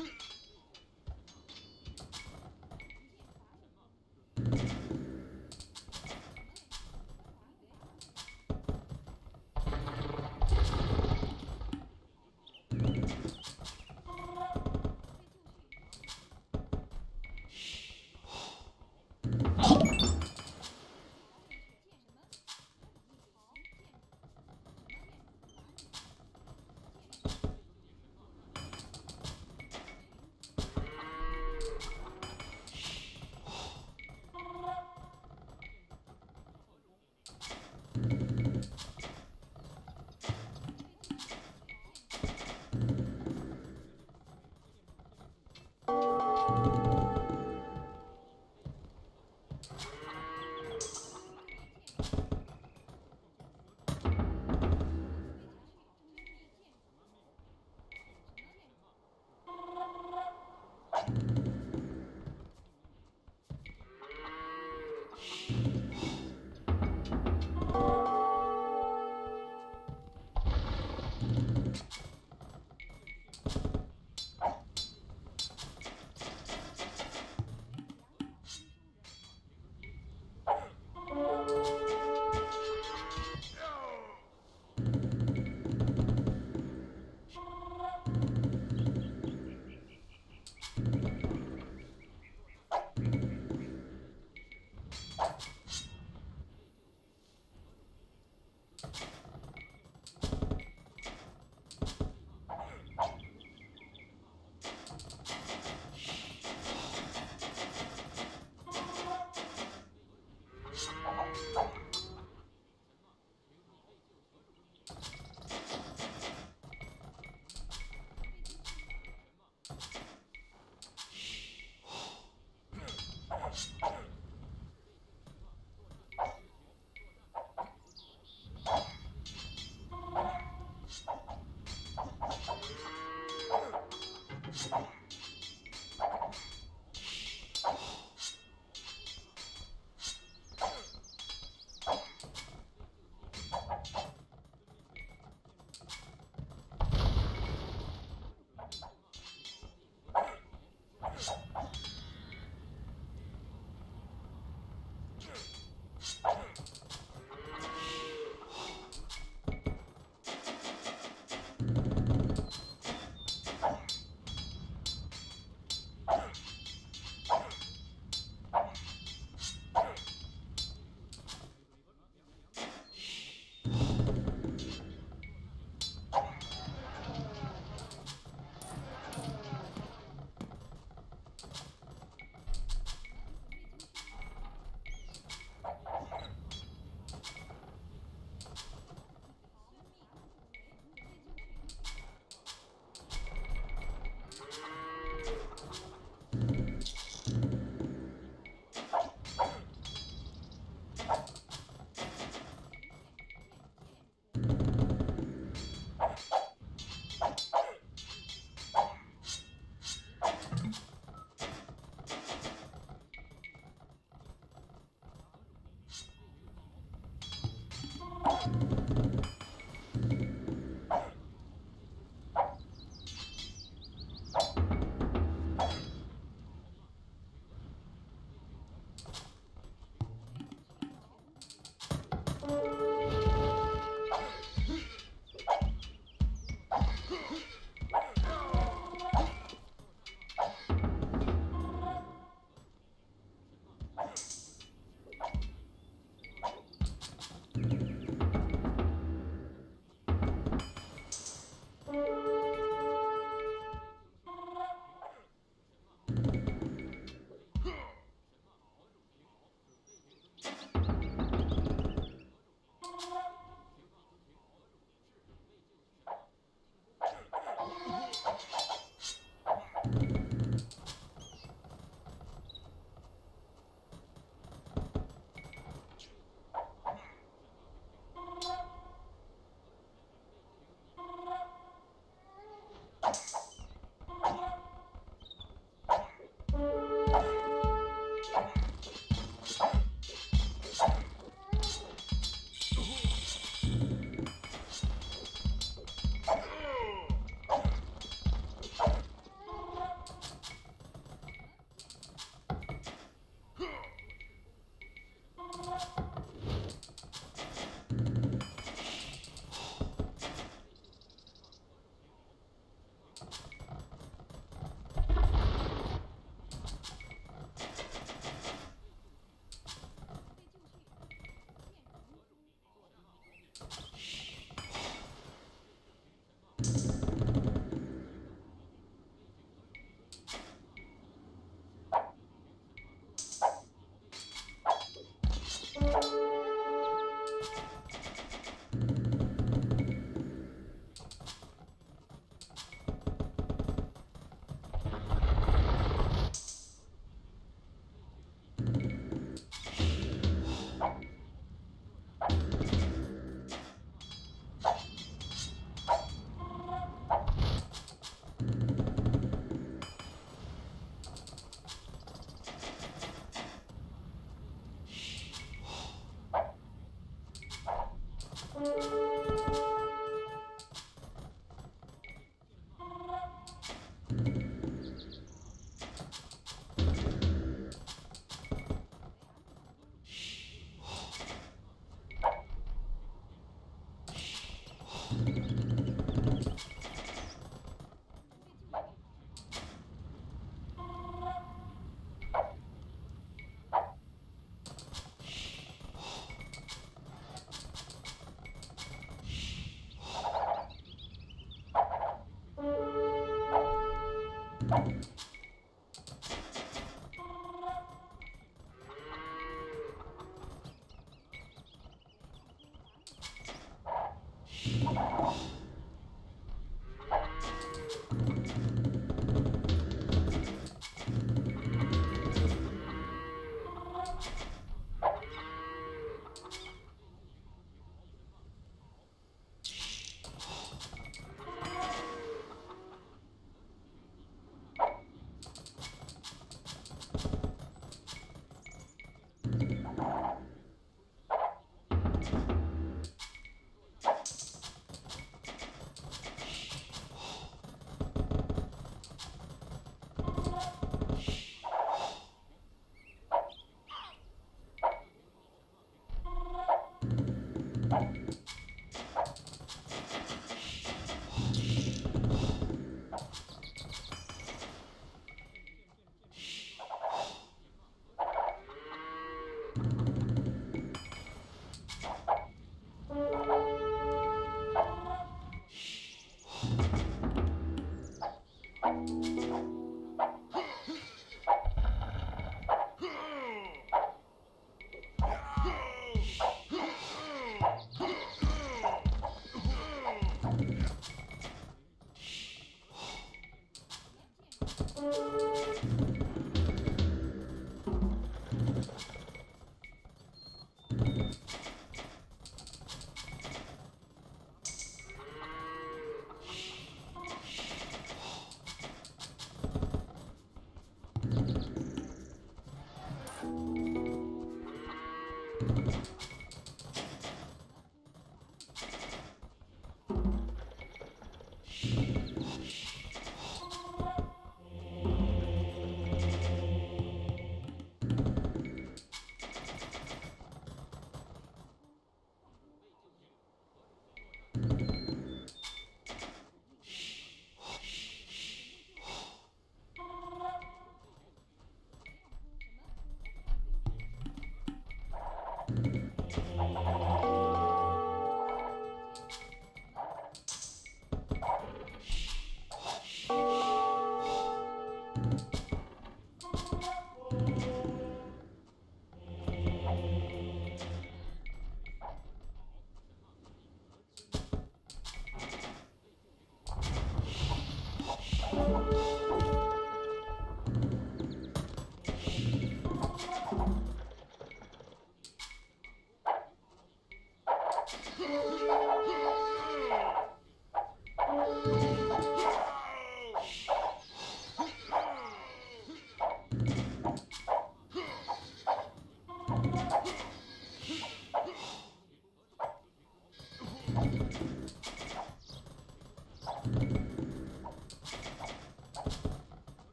Hmph!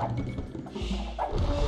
はい。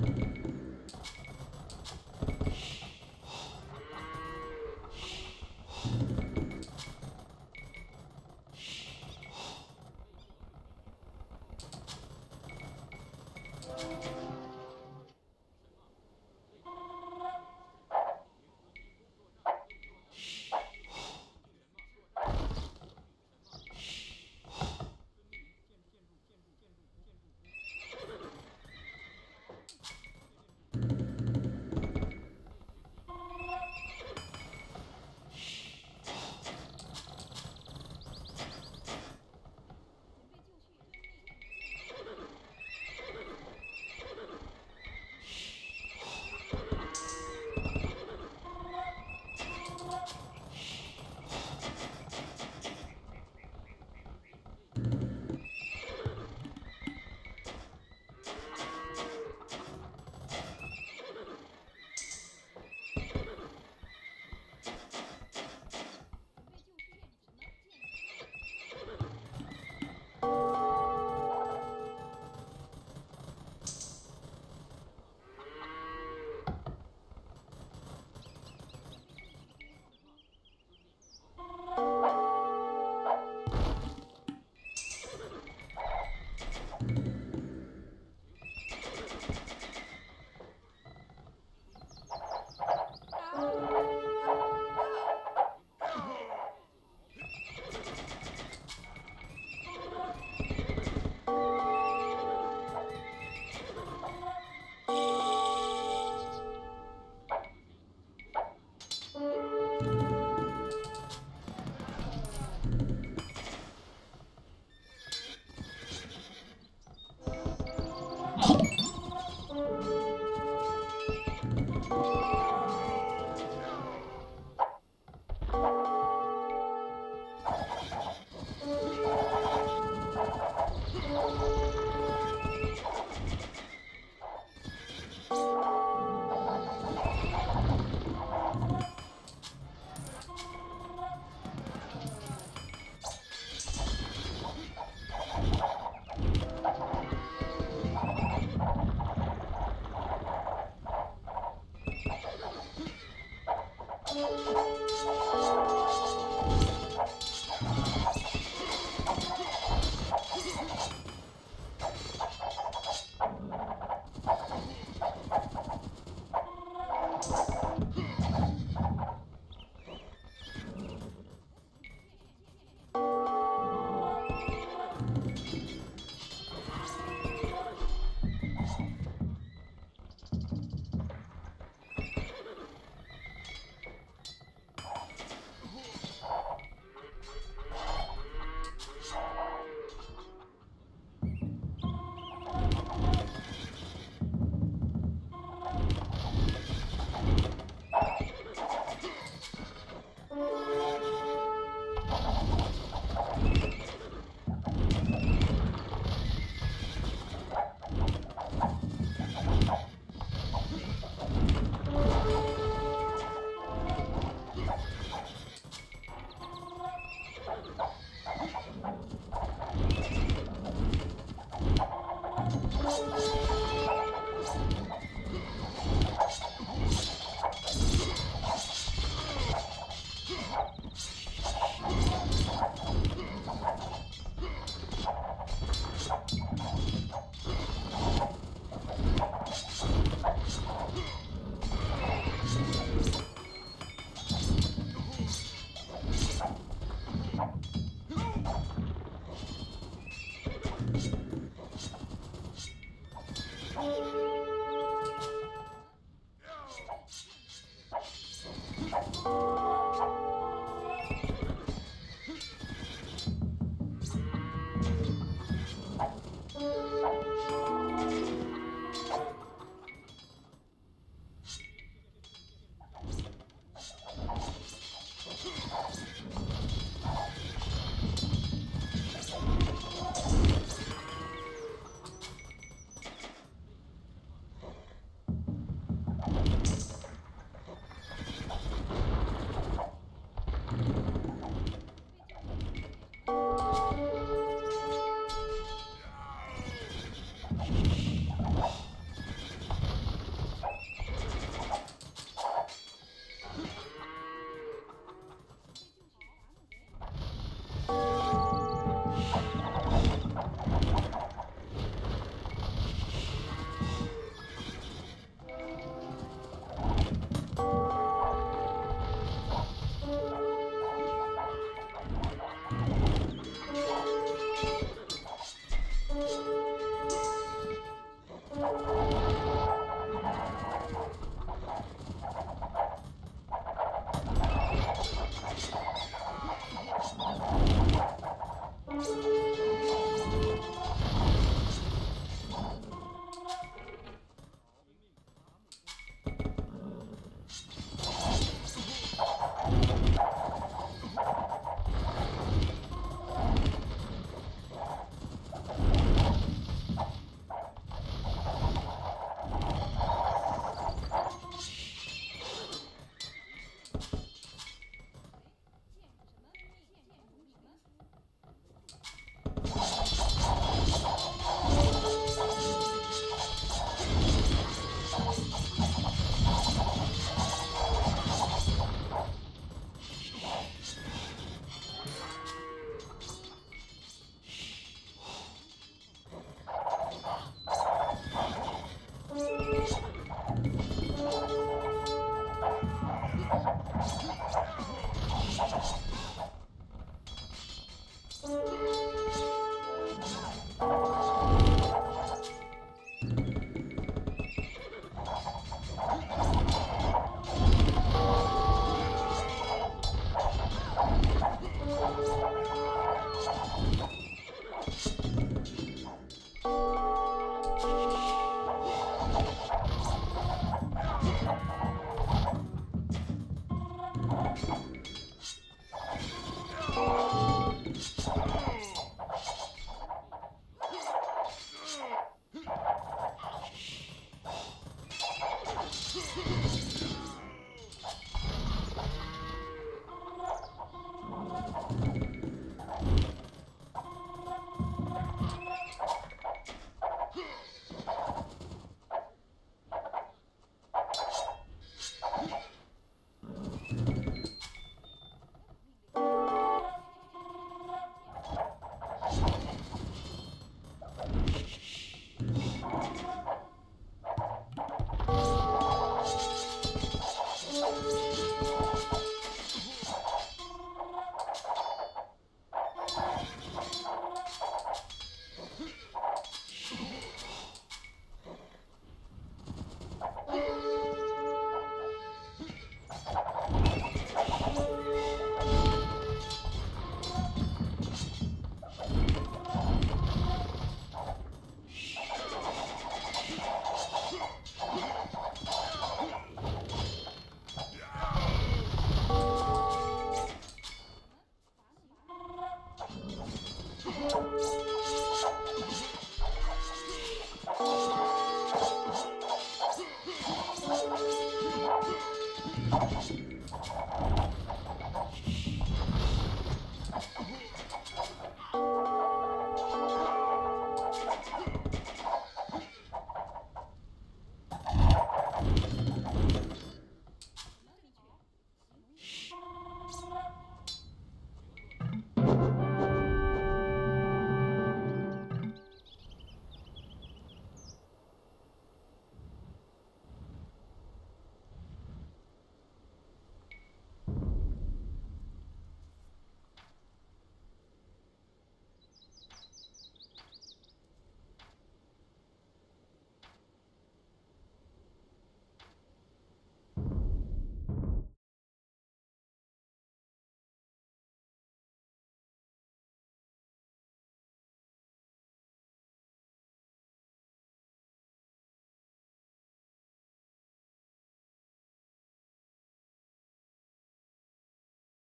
you